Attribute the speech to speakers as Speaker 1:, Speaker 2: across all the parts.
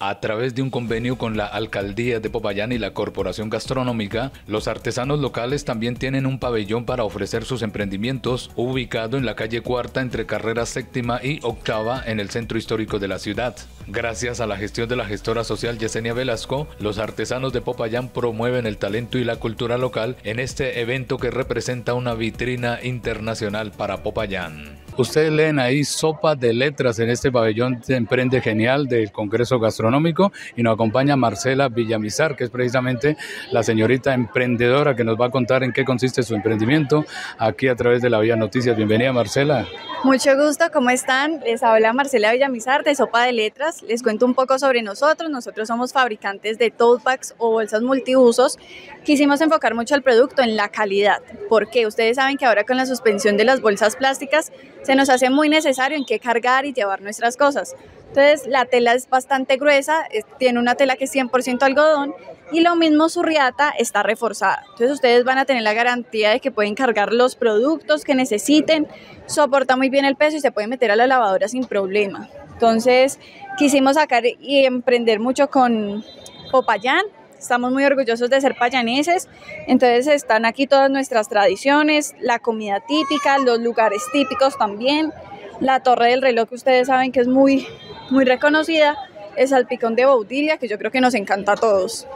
Speaker 1: A través de un convenio con la Alcaldía de Popayán y la Corporación Gastronómica, los artesanos locales también tienen un pabellón para ofrecer sus emprendimientos, ubicado en la calle Cuarta entre carrera séptima y octava en el centro histórico de la ciudad. Gracias a la gestión de la gestora social Yesenia Velasco, los artesanos de Popayán promueven el talento y la cultura local en este evento que representa una vitrina internacional para Popayán. Ustedes leen ahí sopa de letras en este pabellón de Emprende Genial del Congreso Gastronómico y nos acompaña Marcela Villamizar, que es precisamente la señorita emprendedora que nos va a contar en qué consiste su emprendimiento aquí a través de la Vía Noticias. Bienvenida Marcela.
Speaker 2: Mucho gusto, ¿cómo están? Les habla Marcela Villamizar de Sopa de Letras. Les cuento un poco sobre nosotros. Nosotros somos fabricantes de tote bags o bolsas multiusos. Quisimos enfocar mucho al producto en la calidad, porque ustedes saben que ahora con la suspensión de las bolsas plásticas se nos hace muy necesario en qué cargar y llevar nuestras cosas. Entonces la tela es bastante gruesa, tiene una tela que es 100% algodón y lo mismo su riata está reforzada. Entonces ustedes van a tener la garantía de que pueden cargar los productos que necesiten, soporta muy bien el peso y se puede meter a la lavadora sin problema. Entonces quisimos sacar y emprender mucho con Popayán, Estamos muy orgullosos de ser payaneses, entonces están aquí todas nuestras tradiciones, la comida típica, los lugares típicos también, la torre del reloj que ustedes saben que es muy, muy reconocida, el salpicón de Baudilia que yo creo que nos encanta a todos.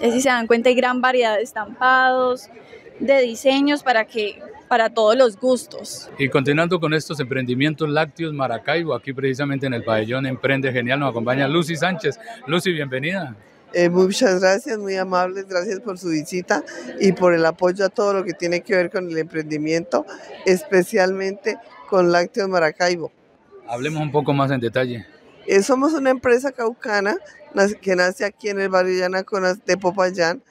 Speaker 2: Es si se dan cuenta hay gran variedad de estampados, de diseños para que para todos los gustos.
Speaker 1: Y continuando con estos emprendimientos lácteos Maracaibo, aquí precisamente en el pabellón Emprende Genial nos acompaña Lucy Sánchez. Lucy, bienvenida.
Speaker 3: Eh, muchas gracias, muy amables, gracias por su visita y por el apoyo a todo lo que tiene que ver con el emprendimiento, especialmente con Lácteos Maracaibo.
Speaker 1: Hablemos un poco más en detalle.
Speaker 3: Eh, somos una empresa caucana que nace aquí en el barrio Yanaconas de Popayán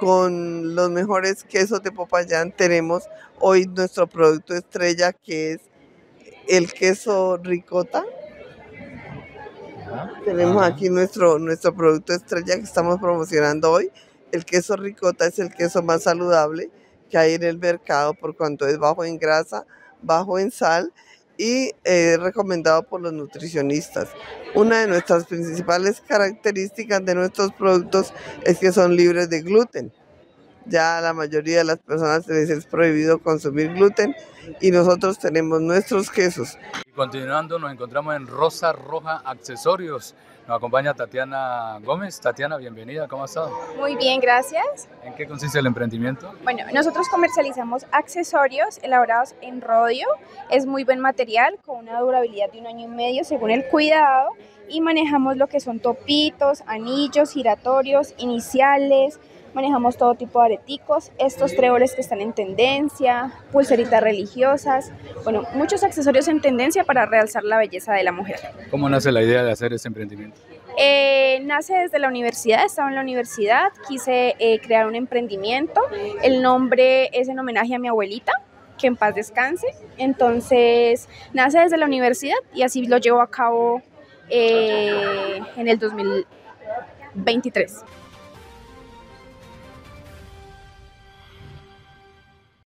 Speaker 3: con los mejores quesos de Popayán. Tenemos hoy nuestro producto estrella que es el queso ricota, tenemos aquí nuestro, nuestro producto estrella que estamos promocionando hoy. El queso ricota es el queso más saludable que hay en el mercado por cuanto es bajo en grasa, bajo en sal y es recomendado por los nutricionistas. Una de nuestras principales características de nuestros productos es que son libres de gluten ya la mayoría de las personas les es prohibido consumir gluten y nosotros tenemos nuestros quesos.
Speaker 1: Y continuando, nos encontramos en Rosa Roja Accesorios. Nos acompaña Tatiana Gómez. Tatiana, bienvenida, ¿cómo ha estado?
Speaker 4: Muy bien, gracias.
Speaker 1: ¿En qué consiste el emprendimiento?
Speaker 4: Bueno, nosotros comercializamos accesorios elaborados en rodio. Es muy buen material, con una durabilidad de un año y medio según el cuidado. Y manejamos lo que son topitos, anillos, giratorios, iniciales, manejamos todo tipo de areticos, estos tréboles que están en tendencia, pulseritas religiosas, bueno, muchos accesorios en tendencia para realzar la belleza de la mujer.
Speaker 1: ¿Cómo nace la idea de hacer este emprendimiento?
Speaker 4: Eh, nace desde la universidad, estaba en la universidad, quise eh, crear un emprendimiento, el nombre es en homenaje a mi abuelita, que en paz descanse, entonces nace desde la universidad y así lo llevo a cabo eh, en el 2023.